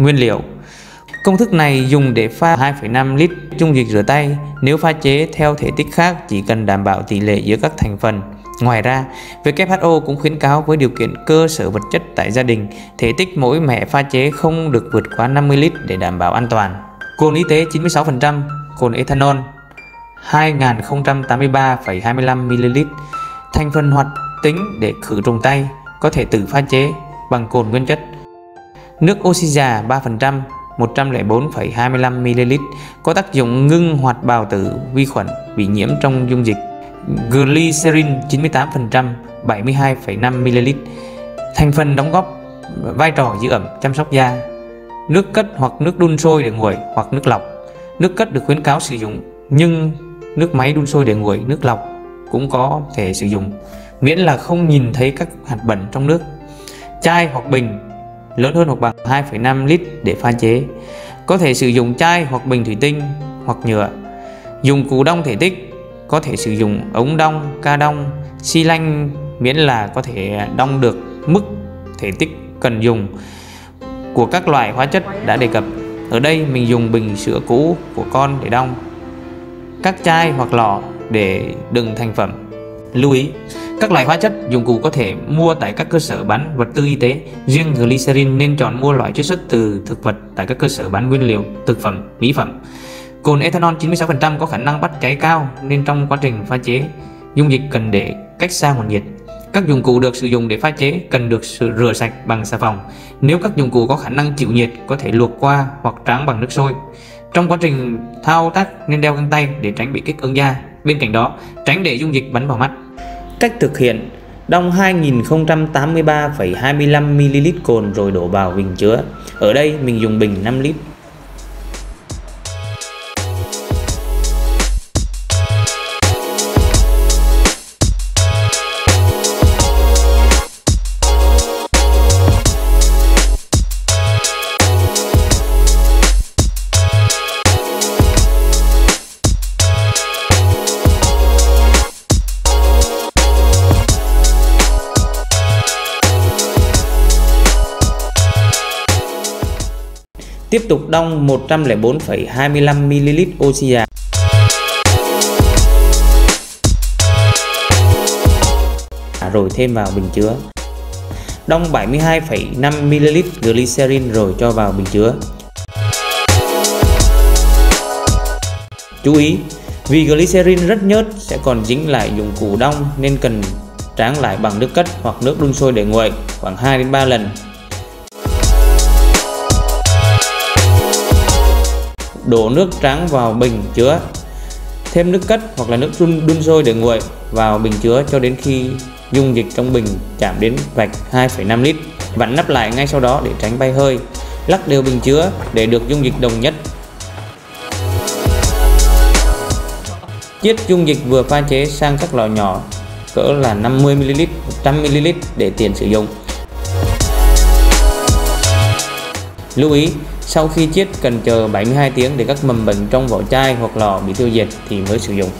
Nguyên liệu Công thức này dùng để pha 2,5 lít dung dịch rửa tay. Nếu pha chế theo thể tích khác chỉ cần đảm bảo tỷ lệ giữa các thành phần. Ngoài ra, WHO cũng khuyến cáo với điều kiện cơ sở vật chất tại gia đình, thể tích mỗi mẹ pha chế không được vượt quá 50 lít để đảm bảo an toàn. Cồn y tế 96%, cồn ethanol 2083,25 ml. Thành phần hoạt tính để khử trùng tay có thể tự pha chế bằng cồn nguyên chất. Nước oxy già 3%, 104,25 ml có tác dụng ngưng hoạt bào tử vi khuẩn bị nhiễm trong dung dịch. Glycerin 98%, 72,5 ml. Thành phần đóng góp vai trò giữ ẩm chăm sóc da. Nước cất hoặc nước đun sôi để nguội hoặc nước lọc. Nước cất được khuyến cáo sử dụng nhưng nước máy đun sôi để nguội, nước lọc cũng có thể sử dụng miễn là không nhìn thấy các hạt bẩn trong nước. Chai hoặc bình lớn hơn hoặc bằng 2,5 lít để pha chế. Có thể sử dụng chai hoặc bình thủy tinh hoặc nhựa. Dùng cụ đông thể tích, có thể sử dụng ống đông, ca đông, xi lanh miễn là có thể đong được mức thể tích cần dùng của các loại hóa chất đã đề cập. Ở đây mình dùng bình sữa cũ của con để đong. Các chai hoặc lọ để đựng thành phẩm. Lưu ý, các loại hóa chất dụng cụ có thể mua tại các cơ sở bán vật tư y tế. Riêng glycerin nên chọn mua loại chiết xuất từ thực vật tại các cơ sở bán nguyên liệu, thực phẩm, mỹ phẩm. Cồn ethanol 96% có khả năng bắt cháy cao nên trong quá trình pha chế, dung dịch cần để cách xa nguồn nhiệt. Các dụng cụ được sử dụng để pha chế cần được rửa sạch bằng xà phòng. Nếu các dụng cụ có khả năng chịu nhiệt có thể luộc qua hoặc tráng bằng nước sôi. Trong quá trình thao tác nên đeo găng tay để tránh bị kích ứng da. Bên cạnh đó, tránh để dung dịch bắn vào mắt. Cách thực hiện Đong 2083,25ml cồn rồi đổ vào bình chứa. Ở đây mình dùng bình 5 lít. Tiếp tục đong 104,25ml oxy già. Rồi thêm vào bình chứa. Đong 72,5ml glycerin rồi cho vào bình chứa. Chú ý, vì glycerin rất nhớt sẽ còn dính lại dụng cụ đong nên cần tráng lại bằng nước cất hoặc nước đun sôi để nguội khoảng 2 đến 3 lần đổ nước trắng vào bình chứa thêm nước cất hoặc là nước đun, đun sôi để nguội vào bình chứa cho đến khi dung dịch trong bình chạm đến vạch 2,5 lít. Vặn nắp lại ngay sau đó để tránh bay hơi lắc đều bình chứa để được dung dịch đồng nhất. Chiết dung dịch vừa pha chế sang các lọ nhỏ cỡ là 50ml 100ml để tiền sử dụng. Lưu ý, sau khi chiết cần chờ 72 tiếng để các mầm bệnh trong vỏ chai hoặc lọ bị tiêu diệt thì mới sử dụng.